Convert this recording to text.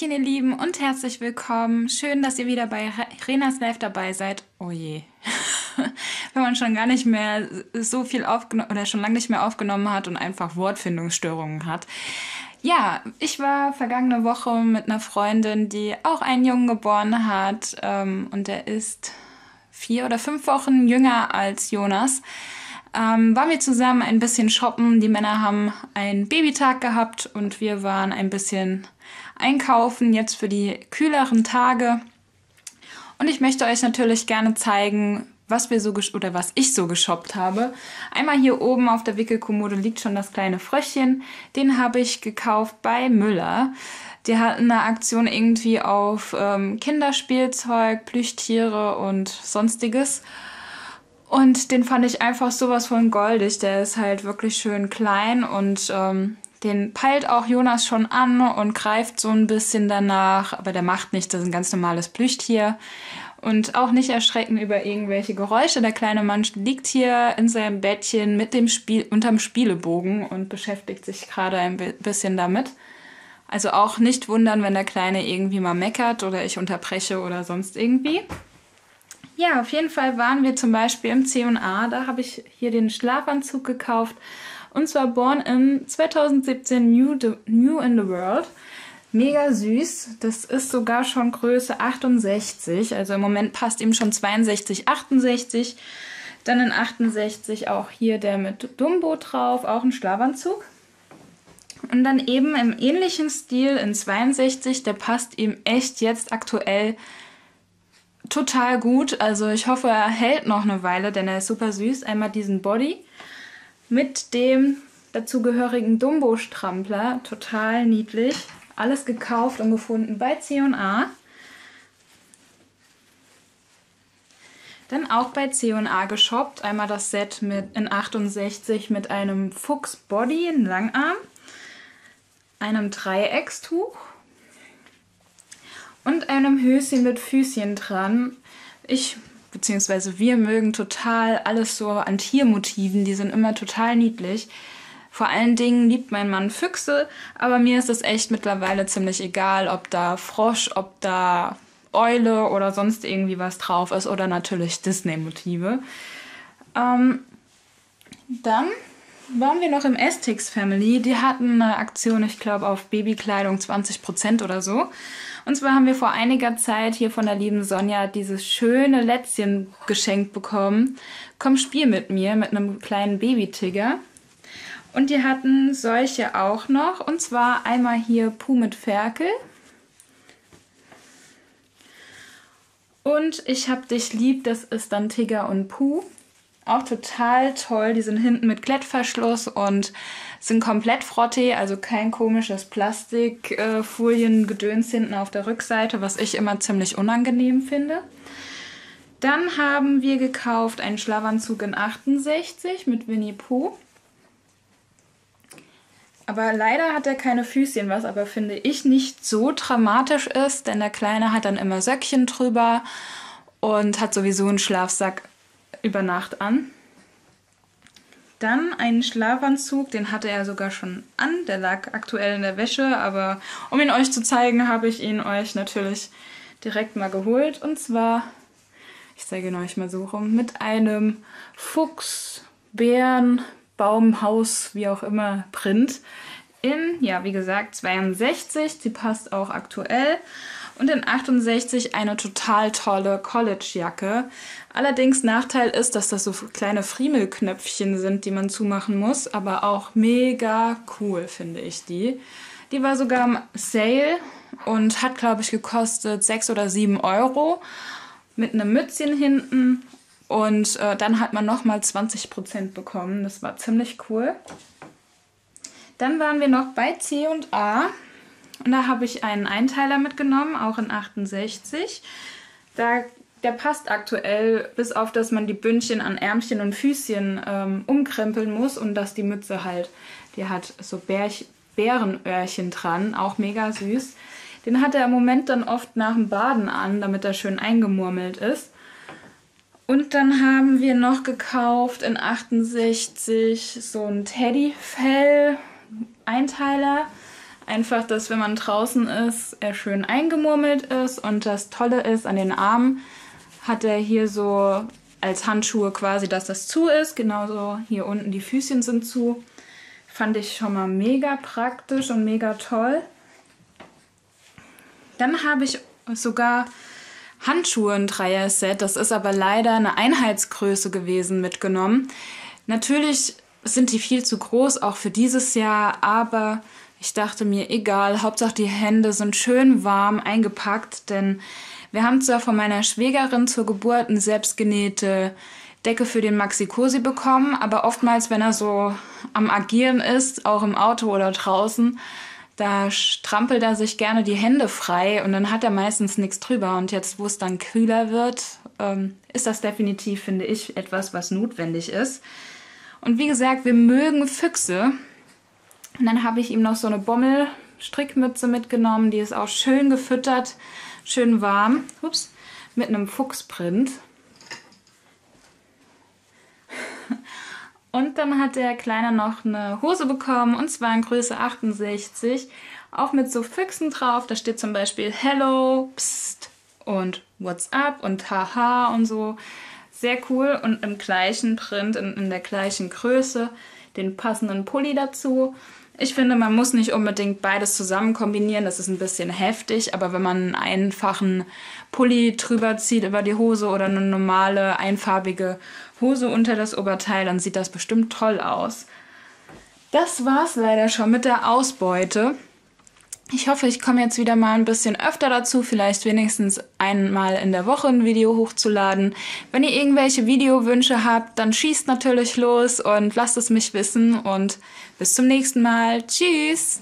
Hallöchen, ihr Lieben, und herzlich willkommen. Schön, dass ihr wieder bei Renas Live dabei seid. Oh je. Wenn man schon gar nicht mehr so viel aufgenommen oder schon lange nicht mehr aufgenommen hat und einfach Wortfindungsstörungen hat. Ja, ich war vergangene Woche mit einer Freundin, die auch einen Jungen geboren hat. Ähm, und der ist vier oder fünf Wochen jünger als Jonas ähm, waren wir zusammen ein bisschen shoppen. Die Männer haben einen Babytag gehabt und wir waren ein bisschen einkaufen jetzt für die kühleren Tage. Und ich möchte euch natürlich gerne zeigen, was wir so oder was ich so geshoppt habe. Einmal hier oben auf der Wickelkommode liegt schon das kleine Fröschchen. Den habe ich gekauft bei Müller. Die hatten eine Aktion irgendwie auf ähm, Kinderspielzeug, Plüschtiere und sonstiges. Und den fand ich einfach sowas von goldig. Der ist halt wirklich schön klein und ähm, den peilt auch Jonas schon an und greift so ein bisschen danach. Aber der macht nichts, das ist ein ganz normales Plüschtier. Und auch nicht erschrecken über irgendwelche Geräusche. Der kleine Mann liegt hier in seinem Bettchen mit dem Spiel unterm Spielebogen und beschäftigt sich gerade ein bisschen damit. Also auch nicht wundern, wenn der Kleine irgendwie mal meckert oder ich unterbreche oder sonst irgendwie. Ja, auf jeden Fall waren wir zum Beispiel im C&A. Da habe ich hier den Schlafanzug gekauft. Und zwar Born in 2017 New, New in the World. Mega süß. Das ist sogar schon Größe 68. Also im Moment passt ihm schon 62, 68. Dann in 68 auch hier der mit Dumbo drauf, auch ein Schlafanzug. Und dann eben im ähnlichen Stil in 62, der passt ihm echt jetzt aktuell total gut. Also ich hoffe, er hält noch eine Weile, denn er ist super süß. Einmal diesen Body mit dem dazugehörigen Dumbo-Strampler. Total niedlich. Alles gekauft und gefunden bei C&A. Dann auch bei C&A geshoppt. Einmal das Set mit in 68 mit einem Fuchs Body, in Langarm, einem Dreieckstuch und einem Höschen mit Füßchen dran. Ich beziehungsweise wir mögen total alles so an Tiermotiven, die sind immer total niedlich. Vor allen Dingen liebt mein Mann Füchse, aber mir ist es echt mittlerweile ziemlich egal, ob da Frosch, ob da Eule oder sonst irgendwie was drauf ist oder natürlich Disney-Motive. Ähm, dann waren wir noch im Estix Family. Die hatten eine Aktion, ich glaube, auf Babykleidung 20% oder so. Und zwar haben wir vor einiger Zeit hier von der lieben Sonja dieses schöne Lätzchen geschenkt bekommen. Komm, spiel mit mir, mit einem kleinen Baby-Tigger. Und die hatten solche auch noch. Und zwar einmal hier Puh mit Ferkel. Und ich hab dich lieb, das ist dann Tigger und Puh. Auch total toll. Die sind hinten mit Klettverschluss und sind komplett Frottee, also kein komisches Plastikfoliengedöns hinten auf der Rückseite, was ich immer ziemlich unangenehm finde. Dann haben wir gekauft einen Schlafanzug in 68 mit Winnie Pooh. Aber leider hat er keine Füßchen, was aber finde ich nicht so dramatisch ist, denn der Kleine hat dann immer Söckchen drüber und hat sowieso einen Schlafsack über Nacht an. Dann einen Schlafanzug, den hatte er sogar schon an. Der lag aktuell in der Wäsche, aber um ihn euch zu zeigen, habe ich ihn euch natürlich direkt mal geholt. Und zwar, ich zeige ihn euch mal so rum, mit einem Fuchs, Bären, Baumhaus, wie auch immer, Print. In, ja, wie gesagt, 62. Sie passt auch aktuell. Und in 68 eine total tolle College-Jacke. Allerdings Nachteil ist, dass das so kleine Friemelknöpfchen sind, die man zumachen muss. Aber auch mega cool, finde ich die. Die war sogar im Sale und hat, glaube ich, gekostet 6 oder 7 Euro. Mit einem Mützchen hinten. Und äh, dann hat man nochmal 20% bekommen. Das war ziemlich cool. Dann waren wir noch bei C&A. Und da habe ich einen Einteiler mitgenommen, auch in 68. Da, der passt aktuell, bis auf, dass man die Bündchen an Ärmchen und Füßchen ähm, umkrempeln muss und dass die Mütze halt, die hat so Bärch, Bärenöhrchen dran, auch mega süß. Den hat er im Moment dann oft nach dem Baden an, damit er schön eingemurmelt ist. Und dann haben wir noch gekauft in 68 so ein Teddyfell Einteiler Einfach, dass wenn man draußen ist, er schön eingemurmelt ist. Und das Tolle ist, an den Armen hat er hier so als Handschuhe quasi, dass das zu ist. Genauso hier unten die Füßchen sind zu. Fand ich schon mal mega praktisch und mega toll. Dann habe ich sogar Handschuhe ein Dreier-Set. Das ist aber leider eine Einheitsgröße gewesen mitgenommen. Natürlich sind die viel zu groß, auch für dieses Jahr, aber ich dachte mir, egal, Hauptsache die Hände sind schön warm eingepackt, denn wir haben zwar von meiner Schwägerin zur Geburt eine selbstgenähte Decke für den Maxi Cosi bekommen, aber oftmals, wenn er so am Agieren ist, auch im Auto oder draußen, da strampelt er sich gerne die Hände frei und dann hat er meistens nichts drüber. Und jetzt, wo es dann kühler wird, ähm, ist das definitiv, finde ich, etwas, was notwendig ist. Und wie gesagt, wir mögen Füchse. Und dann habe ich ihm noch so eine Bommel-Strickmütze mitgenommen. Die ist auch schön gefüttert, schön warm. Ups, mit einem Fuchsprint. Und dann hat der Kleine noch eine Hose bekommen, und zwar in Größe 68. Auch mit so Füchsen drauf. Da steht zum Beispiel Hello, Psst und What's up und Haha und so. Sehr cool und im gleichen Print, in, in der gleichen Größe, den passenden Pulli dazu. Ich finde, man muss nicht unbedingt beides zusammen kombinieren. Das ist ein bisschen heftig, aber wenn man einen einfachen Pulli drüber zieht über die Hose oder eine normale einfarbige Hose unter das Oberteil, dann sieht das bestimmt toll aus. Das war's leider schon mit der Ausbeute. Ich hoffe, ich komme jetzt wieder mal ein bisschen öfter dazu, vielleicht wenigstens einmal in der Woche ein Video hochzuladen. Wenn ihr irgendwelche Videowünsche habt, dann schießt natürlich los und lasst es mich wissen und bis zum nächsten Mal. Tschüss!